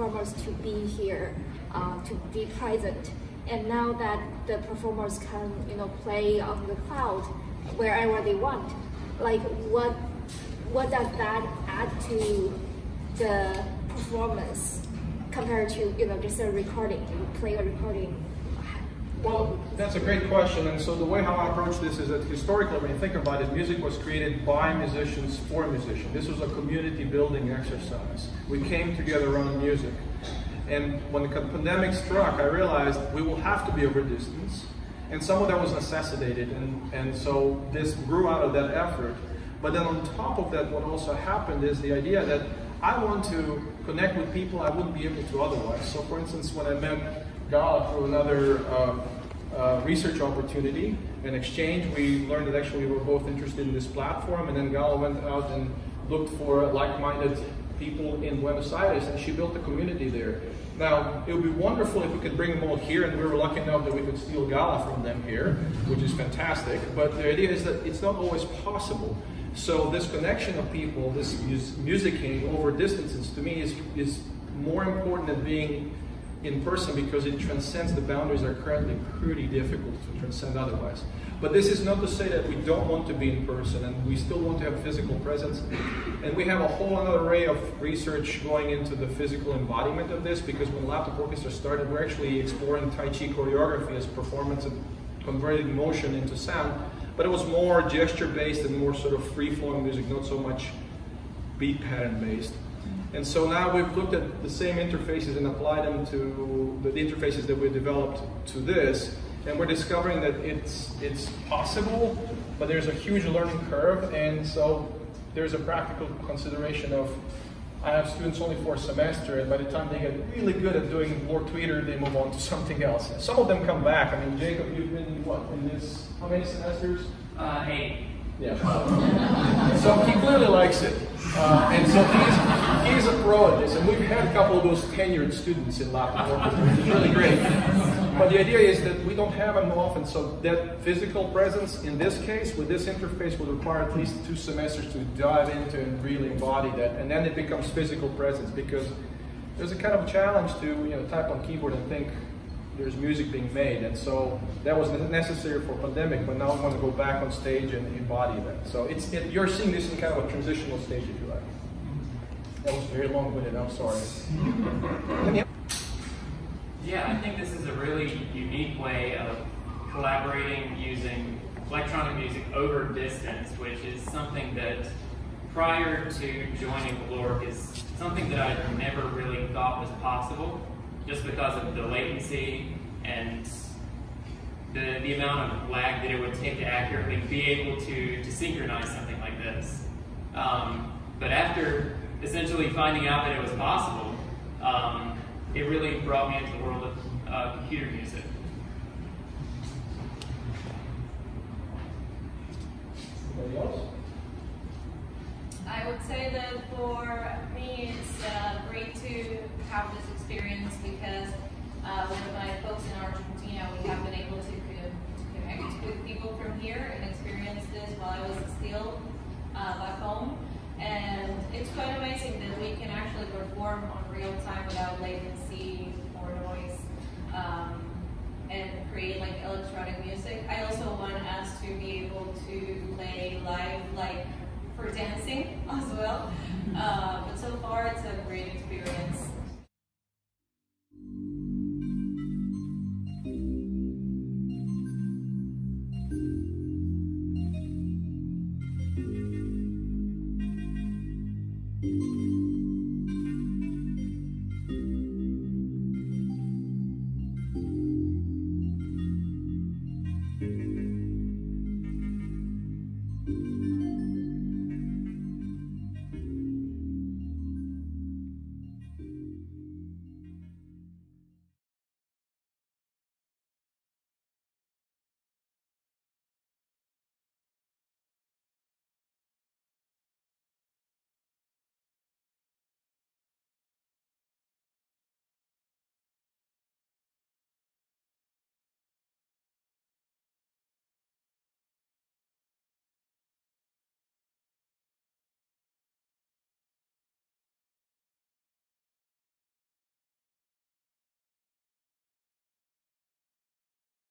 performers to be here, uh, to be present. And now that the performers can, you know, play on the cloud wherever they want, like what what does that add to the performance compared to you know just a recording? You play a recording. Well, that's a great question. And so the way how I approach this is that historically, when you think about it, music was created by musicians for musicians. This was a community building exercise. We came together around music. And when the pandemic struck, I realized we will have to be over distance. And some of that was necessitated. And, and so this grew out of that effort. But then on top of that, what also happened is the idea that I want to connect with people I wouldn't be able to otherwise. So for instance, when I met Gala through another uh, uh, research opportunity, an exchange, we learned that actually we were both interested in this platform, and then Gala went out and looked for like-minded people in Buenos Aires, and she built a community there. Now, it would be wonderful if we could bring them all here, and we were lucky enough that we could steal Gala from them here, which is fantastic. But the idea is that it's not always possible. So this connection of people, this musicking over distances, to me is, is more important than being in person because it transcends the boundaries that are currently pretty difficult to transcend otherwise. But this is not to say that we don't want to be in person and we still want to have physical presence. And we have a whole other array of research going into the physical embodiment of this because when Laptop Orchestra started, we're actually exploring Tai Chi choreography as performance and converting motion into sound. But it was more gesture based and more sort of free flowing music, not so much beat pattern based. And so now we've looked at the same interfaces and applied them to the interfaces that we developed to this, and we're discovering that it's, it's possible, but there's a huge learning curve, and so there's a practical consideration of I have students only for a semester, and by the time they get really good at doing more Tweeter, they move on to something else. Some of them come back. I mean, Jacob, you've been, what, in this, how many semesters? Uh, eight. Yeah. So he clearly likes it. Uh, and so he's, he's a pro at this. And we've had a couple of those tenured students in Latin which is really great. But the idea is that we don't have them often. So that physical presence in this case, with this interface, would require at least two semesters to dive into and really embody that. And then it becomes physical presence because there's a kind of challenge to you know type on keyboard and think there's music being made. And so that was necessary for pandemic, but now I want to go back on stage and embody that. So it's it, you're seeing this in kind of a transitional stage, if you like. That was very long-winded, I'm sorry. yeah, I think this is a really unique way of collaborating using electronic music over distance, which is something that prior to joining L2Ork is something that I never really thought was possible just because of the latency and the, the amount of lag that it would take to accurately be able to, to synchronize something like this. Um, but after essentially finding out that it was possible, um, it really brought me into the world of uh, computer music. Anybody else? I would say that for me, it's uh, great to have this experience because uh, of my folks in Argentina, we have been able to, to connect with people from here and experience this while I was still uh, back home. And it's quite amazing that we can actually perform on real time without latency or noise um, and create like electronic music. I also want us to be able to play live like for dancing as well. Uh, but so far it's a great experience.